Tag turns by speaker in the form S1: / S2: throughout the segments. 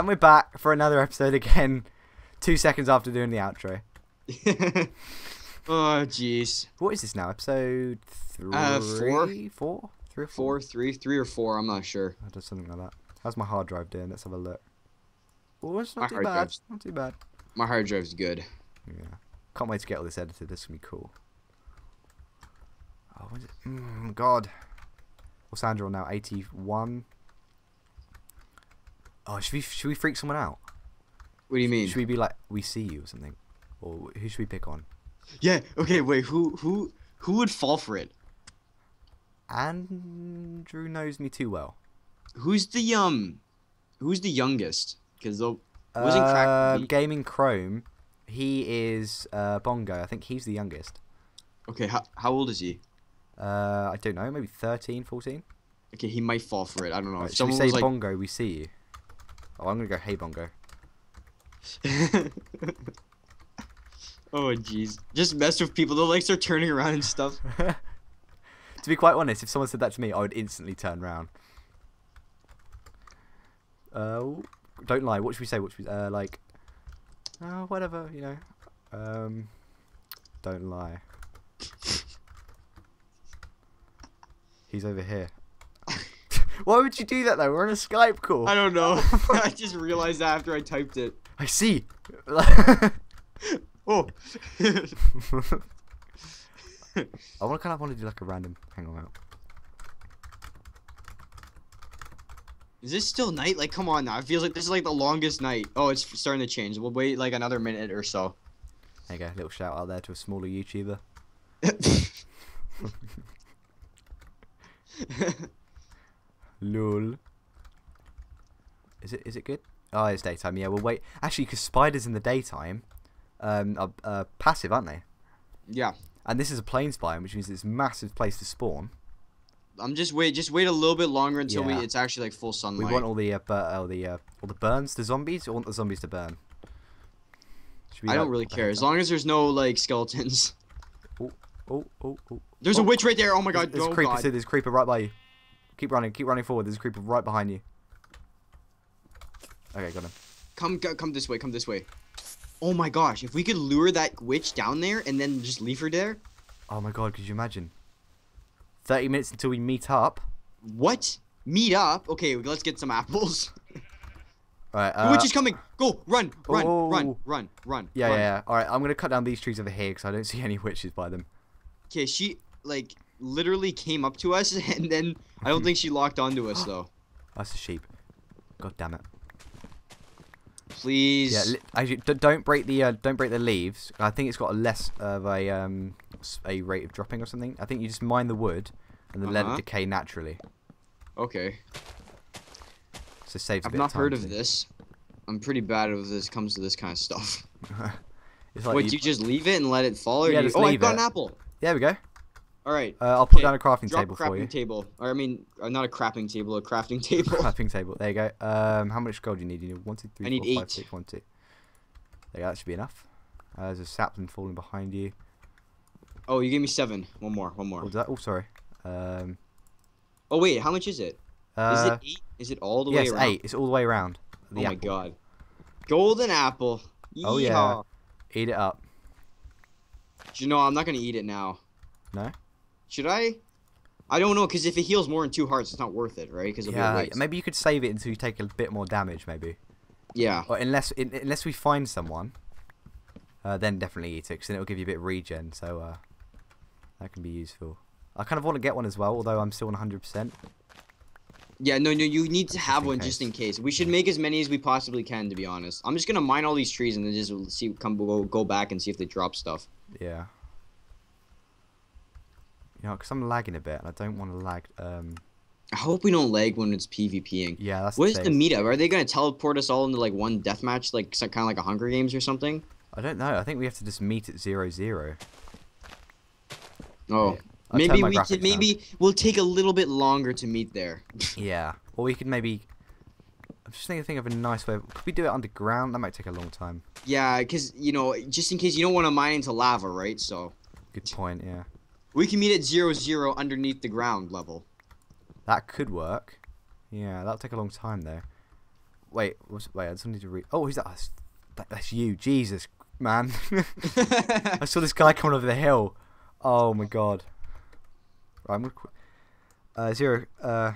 S1: And we're back for another episode again, two seconds after doing the outro.
S2: oh jeez.
S1: What is this now? Episode three?
S2: Uh, four.
S1: Four? Three or four?
S2: Four, three, three or four. I'm not sure.
S1: I did something like that. How's my hard drive doing? Let's have a look. Oh, it's not
S2: My
S1: too
S2: hard
S1: bad.
S2: drive's-
S1: Not too bad.
S2: My hard drive's good.
S1: Yeah. Can't wait to get all this edited. This is gonna be cool. Oh, what is it? Mm, God. Andrew on now? 81? Oh, should we, should we freak someone out?
S2: What do you mean?
S1: Should we be like, we see you or something? Or who should we pick on?
S2: Yeah. Okay. Wait. Who? Who? Who would fall for it?
S1: Andrew knows me too well.
S2: Who's the um? Who's the youngest? Because they'll. Wasn't
S1: Uh, Gaming Chrome. He is uh, Bongo. I think he's the youngest.
S2: Okay. How how old is he?
S1: Uh, I don't know. Maybe 13, 14?
S2: Okay, he might fall for it. I don't know.
S1: Right,
S2: If
S1: should we
S2: someone
S1: say
S2: like,
S1: Bongo, we see you? Oh, I'm gonna go Hey Bongo.
S2: oh jeez, just mess with people. They'll like start turning around and stuff.
S1: to be quite honest, if someone said that to me, I would instantly turn around. Uh, don't lie. What should we say? What should we, uh, like, uh, whatever, you know. Um, don't lie. He's over here. Why would you do that though? We're on a Skype call.
S2: I don't know. I just realized that after I typed it.
S1: I see.
S2: Oh.
S1: I want to kind of want to do like a random hang on out.
S2: Is this still night? Like, come on now. It feels like this is like the longest night. Oh, it's starting to change. We'll wait like another minute or so.
S1: There you go, little shout out there to a smaller YouTuber. Lol. Is it is it good? Oh, it's daytime. Yeah, we'll wait. Actually, because spiders in the daytime um, are uh, passive, aren't they?
S2: yeah.
S1: And this is a plains biome, which means it's a massive place to spawn.
S2: I'm just wait. Just wait a little bit longer until we it's actually like full sunlight.
S1: We want all the uh, all the uh, all the burns, the zombies. We want the zombies to burn?
S2: I don't really care as long as there's no like skeletons.
S1: Oh, oh, oh.
S2: There's
S1: Oh.
S2: a witch right there. Oh my god.
S1: There's
S2: oh
S1: a creeper.
S2: god.
S1: See, there's a creeper right by you. Keep running. Keep running forward. There's a creeper right behind you. Okay, got him.
S2: Come go, come this way. Come this way. Oh my gosh! If we could lure that witch down there and then just leave her there.
S1: Oh my god, could you imagine? 30 minutes until we meet up.
S2: What? Meet up? Okay, let's get some apples.
S1: Alright,
S2: the
S1: uh,
S2: witch is coming. Go! Run! Run! Run!
S1: Oh.
S2: Run! Run!
S1: yeah,
S2: run.
S1: yeah, yeah. Alright, I'm gonna cut down these trees over here because I don't see any witches by them.
S2: Okay, she like literally came up to us and then I don't think she locked onto us though.
S1: That's a sheep. God damn it.
S2: Please.
S1: Yeah, actually, don't break the uh, don't break the leaves. I think it's got a less of a um a rate of dropping or something. I think you just mine the wood and then let
S2: Uh-huh.
S1: it decay naturally.
S2: okay.
S1: So it saves. a
S2: I've
S1: bit
S2: not
S1: of time
S2: heard of this. I'm pretty bad if this comes to this kind of stuff.
S1: it's like
S2: Wait,
S1: you-
S2: you just leave it and let it fall? Or
S1: Yeah,
S2: you...
S1: just
S2: Oh, I've got an apple.
S1: There we go.
S2: All right.
S1: Uh, I'll put
S2: Okay,
S1: down a crafting
S2: Drop
S1: table
S2: crafting
S1: for you.
S2: table. Or I mean, uh, not a crapping table, a crafting table.
S1: Crafting table. There you go. Um, how much gold do you need? You need one, two, three,
S2: I need
S1: four, five,
S2: eight.
S1: six, one, two. There you go. That should be enough. Uh, there's a sapling falling behind you.
S2: oh, you gave me seven. One more. One more.
S1: That? Oh, sorry. Um,
S2: Oh wait, how much is it? Is
S1: uh,
S2: it eight? Is it all the
S1: yes,
S2: way around?
S1: eight. It's all the way around. The
S2: oh my god. Golden apple.
S1: Oh, yeah. Eat it up.
S2: You know, I'm not gonna eat it now.
S1: No?
S2: Should I? I don't know, because if it heals more than two hearts, it's not worth it, right? Because
S1: Yeah, maybe you could save it until you take a bit more damage, maybe.
S2: Yeah.
S1: Or unless in, unless we find someone, uh, then definitely eat it, because then it'll give you a bit of regen. So uh, that can be useful. I kind of want to get one as well, although I'm still on 100%.
S2: Yeah, no, no, you need to have one
S1: case.
S2: just in case. We should make as many as we possibly can, to be honest. I'm just gonna mine all these trees and then just see come go, go back and see if they drop stuff.
S1: Yeah. You know, because I'm lagging a bit, and I don't want to lag. Um,
S2: I hope we don't lag when it's PvPing.
S1: yeah, that's
S2: What
S1: the
S2: is the meetup? Are they gonna teleport us all into like one deathmatch, like kind of like a Hunger Games or something?
S1: I don't know. I think we have to just meet at zero zero.
S2: Oh,
S1: Yeah.
S2: Maybe we
S1: down.
S2: Maybe we'll take a little bit longer to meet there.
S1: Yeah. Or we could maybe. I'm just thinking, of a nice way. Could we do it underground? That might take a long time.
S2: yeah, because you know, just in case you don't want to mine into lava, right? So
S1: Good point. Yeah.
S2: We can meet at zero zero underneath the ground level.
S1: That could work. Yeah, that'll take a long time though. wait, what's, wait, I just need to read. Oh, who's that? That's, that? That's you, Jesus, man. I saw this guy coming over the hill. Oh my god. Right, I'm gonna. Uh, zero. Uh,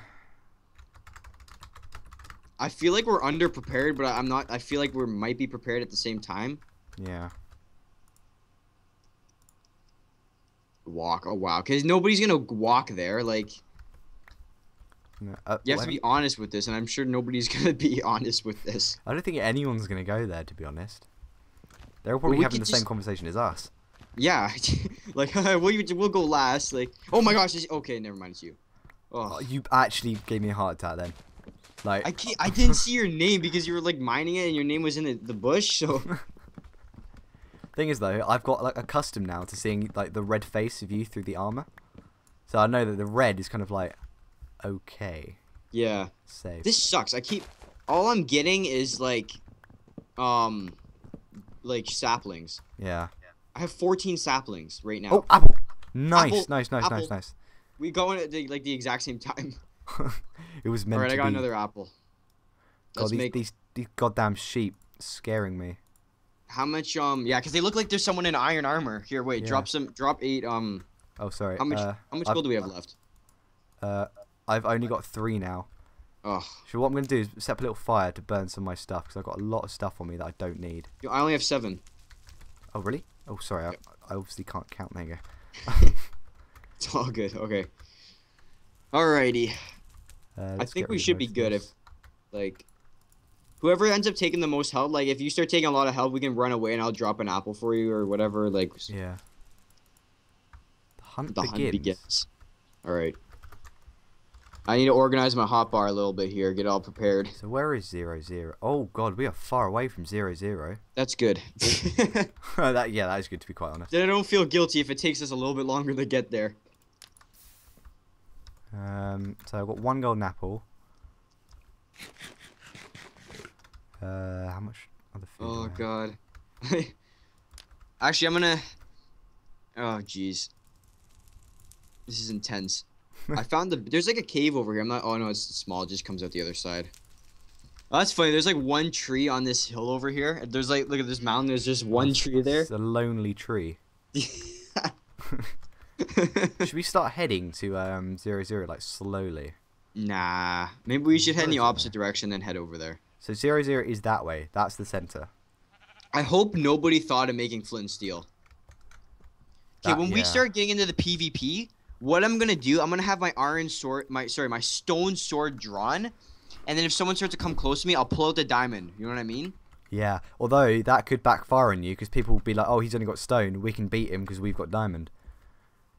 S2: I feel like we're underprepared, but I'm not. I feel like we might be prepared at the same time.
S1: yeah.
S2: Walk. Oh wow, because nobody's gonna walk there. Like
S1: No, uh,
S2: you have to be honest with this, and I'm sure nobody's gonna be honest with this.
S1: I don't think anyone's gonna go there, to be honest. They're probably having the
S2: could
S1: same conversation as us.
S2: Yeah, like we'll we'll go last. Like oh my gosh, it's, okay, never mind, it's you.
S1: Oh,
S2: Oh,
S1: you actually gave me a heart attack then. Like,
S2: I can't. I didn't see your name because you were like mining it, and your name was in the, the bush. So
S1: thing is though, I've got like accustomed now to seeing like the red face of you through the armor, so I know that the red is kind of like okay,
S2: yeah,
S1: safe.
S2: this sucks. I keep all I'm getting is like, um, like saplings.
S1: yeah.
S2: I have 14 saplings right now.
S1: Oh, apple. Nice,
S2: Apple,
S1: nice, nice,
S2: apple.
S1: nice, nice.
S2: We go in at the, like the exact same time.
S1: it was meant
S2: All right, I got
S1: be.
S2: another apple.
S1: God,
S2: Let's
S1: these,
S2: make
S1: these these goddamn sheep scaring me.
S2: How much? Um, yeah, because they look like there's someone in iron armor. Here, wait,
S1: Yeah.
S2: drop some, drop eight. Um,
S1: Oh, sorry.
S2: how much?
S1: Uh,
S2: how much
S1: I've-
S2: gold do we have left?
S1: uh, I've only got three now.
S2: Oh,
S1: So what I'm gonna do is set up a little fire to burn some of my stuff because I've got a lot of stuff on me that I don't need.
S2: Yo, I only have seven.
S1: Oh really? Oh sorry,
S2: Yep.
S1: I, I obviously can't count. There you go.
S2: It's all good. Okay. Alrighty.
S1: Uh,
S2: I think we should be good if, like, whoever ends up taking the most help, Like, if you start taking a lot of help, we can run away and I'll drop an apple for you or whatever. Like,
S1: Yeah. The hunt
S2: the
S1: begins.
S2: hunt begins. All right. I need to organize my hotbar a little bit here. Get all prepared.
S1: So where is zero zero? Oh god, we are far away from zero zero.
S2: That's good.
S1: that yeah, that is good to be quite honest.
S2: then I don't feel guilty if it takes us a little bit longer to get there.
S1: Um, so I've got one golden apple. Uh, how much other food?
S2: Oh god. Actually, I'm gonna. Oh jeez. This is intense. I found the. There's like a cave over here. I'm not. Oh no, it's small. It just comes out the other side. Oh, that's funny. There's like one tree on this hill over here. There's like look at this mountain. There's just one tree there.
S1: It's a lonely tree. Should we start heading to um zero zero like slowly?
S2: nah. Maybe we should head in the
S1: Where is it
S2: opposite direction and head over there.
S1: So zero zero is that way. That's the center.
S2: I hope nobody thought of making flint and steel. Okay, when we start getting into the PvP, what I'm gonna do, I'm gonna have my iron sword, my sorry, my stone sword drawn, and then if someone starts to come close to me, I'll pull out the diamond. You know what I mean?
S1: Yeah. Although that could backfire on you because people will be like, "Oh, he's only got stone. We can beat him because we've got diamond."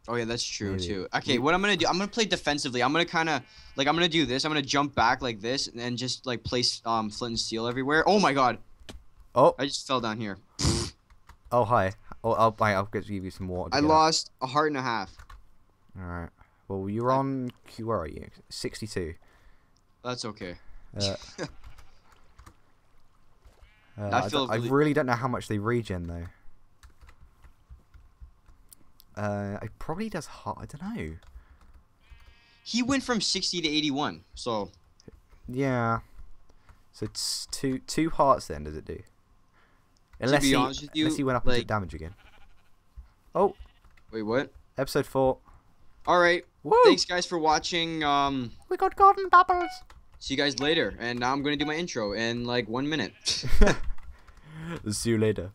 S2: Oh yeah, that's true
S1: Maybe.
S2: too. Okay, what I'm gonna do, I'm gonna play defensively. I'm gonna kind of like I'm gonna do this. I'm gonna jump back like this and then just like place um flint and steel everywhere. Oh my god,
S1: Oh,
S2: I just fell down here.
S1: oh hi. Oh, I'll, I'll, give you some water.
S2: I lost a heart and a half.
S1: All right. Well, you're on. Q- Where are you? Sixty-two.
S2: That's okay.
S1: Uh, uh,
S2: I
S1: I,
S2: feel
S1: I
S2: really-
S1: really don't know how much they regen though. Uh, it probably does hot. I don't know.
S2: He went from 60 to 81. So
S1: Yeah. So it's two two hearts then. Does it do? Unless he
S2: you,
S1: unless he went up and
S2: like-
S1: did damage again. Oh,
S2: wait, what?
S1: episode four.
S2: All right.
S1: Woo!
S2: Thanks guys for watching. Um,
S1: We got golden bubbles.
S2: see you guys later. And now I'm gonna do my intro in like one minute.
S1: See you later.